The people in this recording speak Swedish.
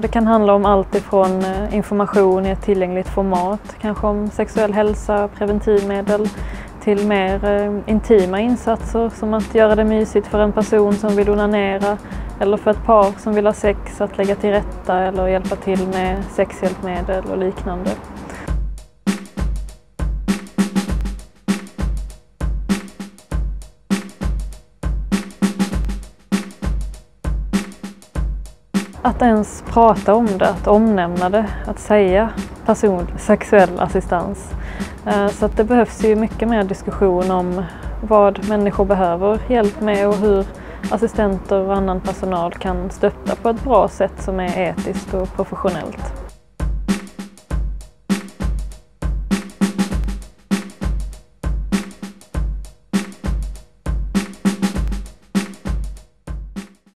Det kan handla om allt ifrån eh, information i ett tillgängligt format, kanske om sexuell hälsa, preventivmedel, till mer eh, intima insatser som att göra det mysigt för en person som vill onanera eller för ett par som vill ha sex, att lägga till rätta eller hjälpa till med sexhjälpmedel och liknande. Att ens prata om det, att omnämna det, att säga person, sexuell assistans. Eh, så att det behövs ju mycket mer diskussion om vad människor behöver hjälp med och hur assistenter och annan personal kan stötta på ett bra sätt som är etiskt och professionellt.